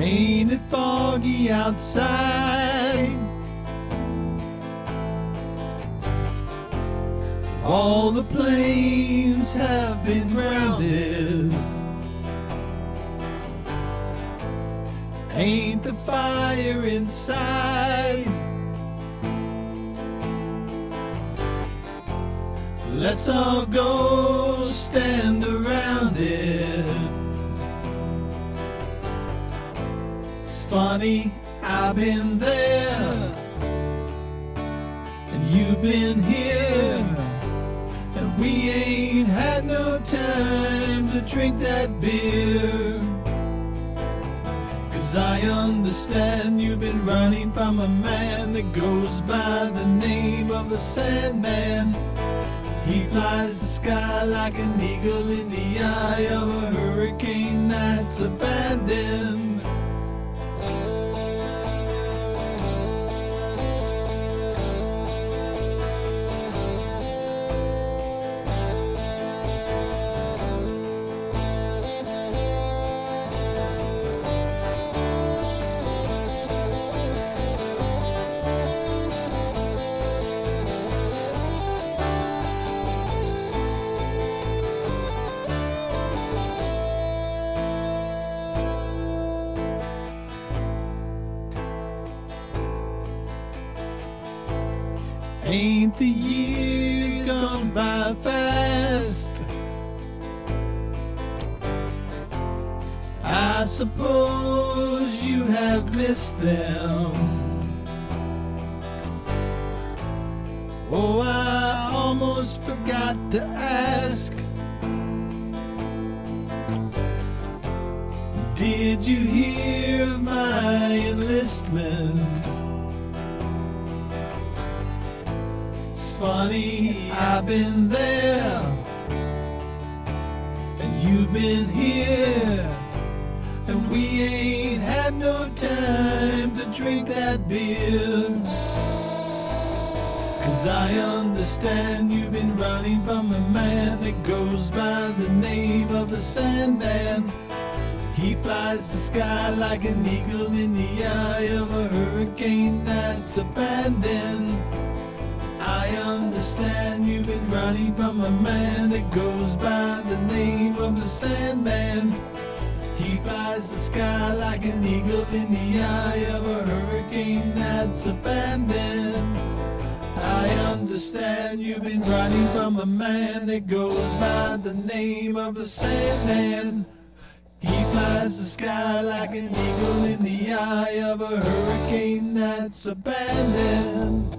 Ain't it foggy outside? All the planes have been grounded. Ain't the fire inside? Let's all go stand around it. Funny, I've been there, and you've been here, and we ain't had no time to drink that beer. Cause I understand you've been running from a man that goes by the name of the Sandman. He flies the sky like an eagle in the eye of a hurricane that's abandoned. Ain't the years gone by fast? I suppose you have missed them. Oh, I almost forgot to ask. Did you hear my enlistment? Funny, I've been there, and you've been here, and we ain't had no time to drink that beer. Cause I understand you've been running from a man that goes by the name of the Sandman. He flies the sky like an eagle in the eye of a hurricane that's abandoned. Running from a man that goes by the name of the Sandman. He flies the sky like an eagle in the eye of a hurricane that's abandoned. I understand you've been running from a man that goes by the name of the Sandman. He flies the sky like an eagle in the eye of a hurricane that's abandoned.